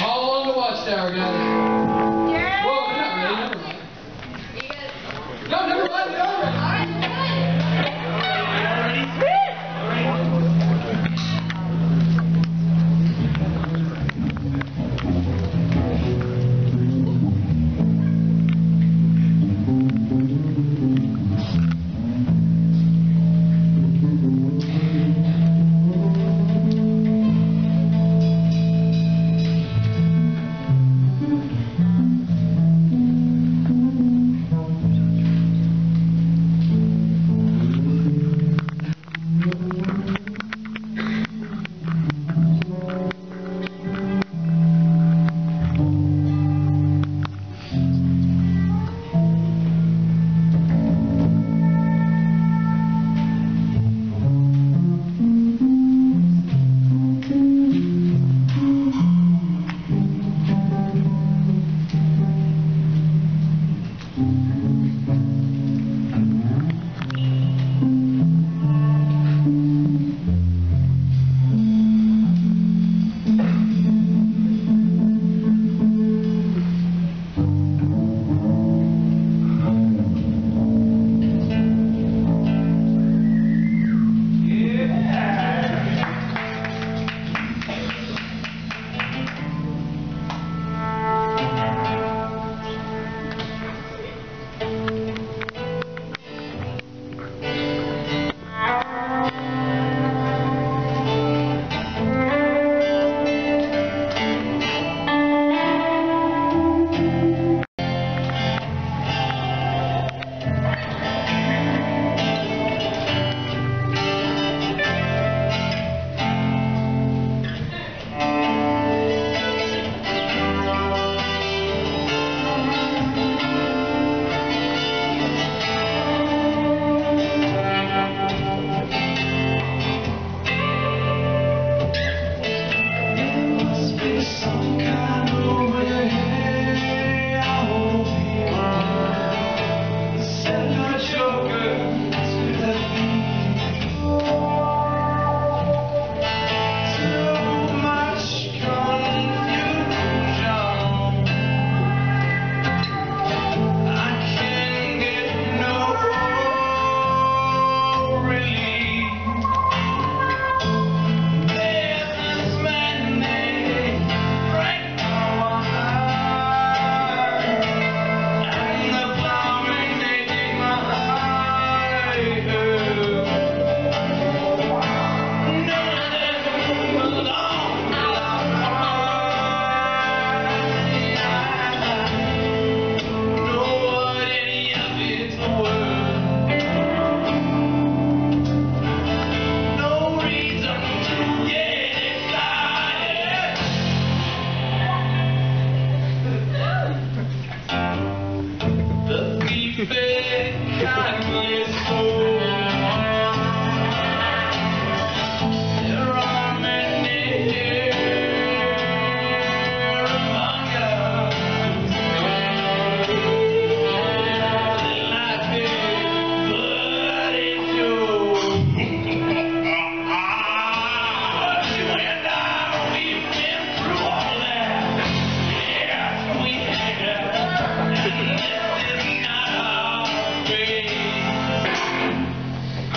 All on the watchtower, guys.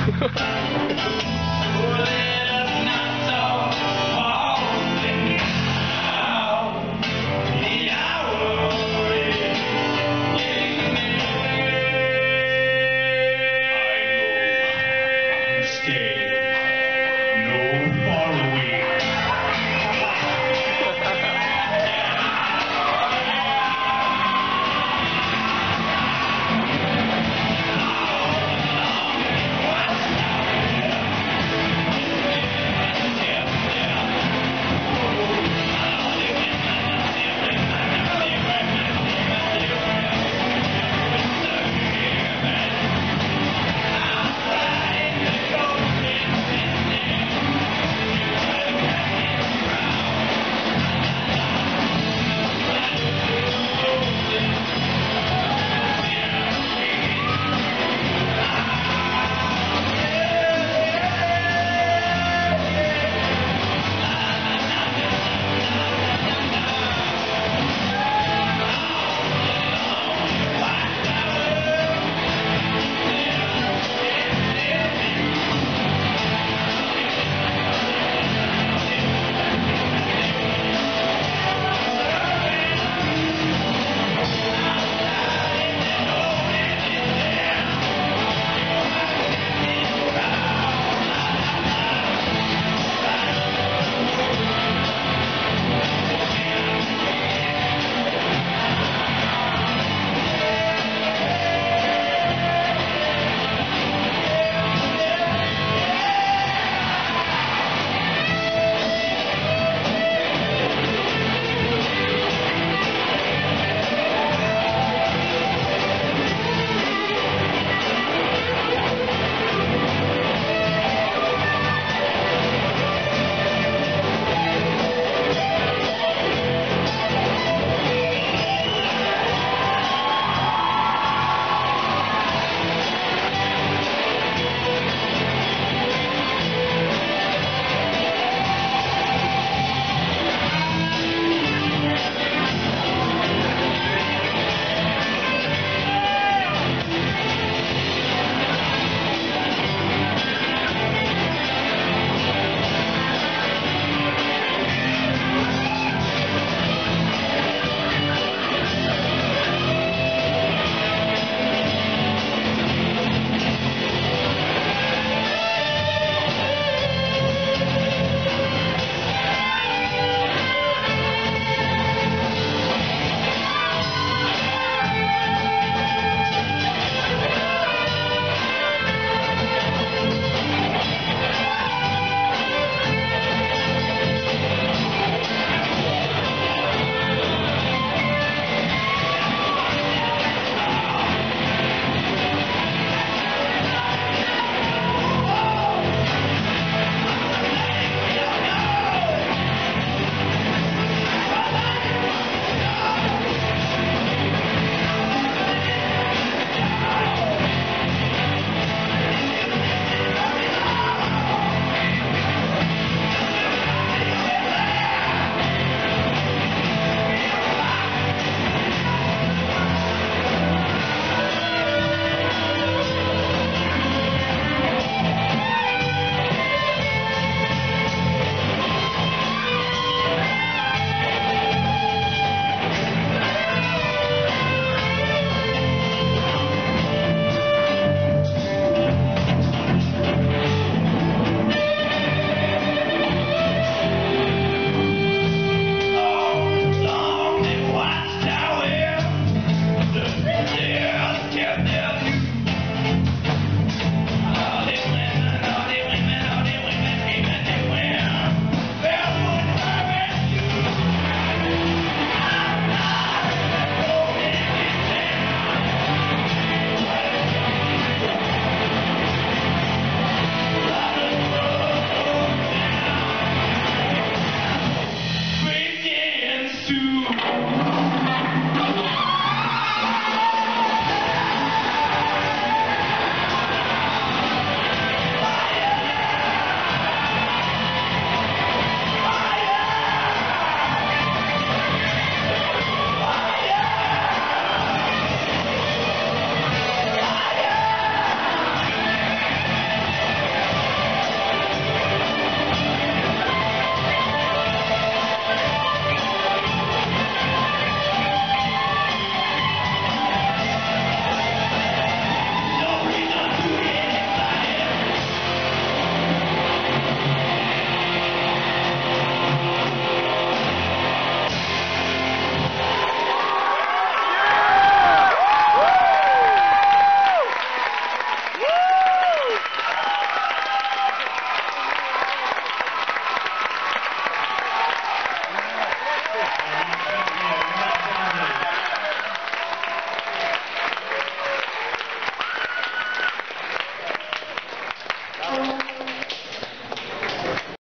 Ha ha ha!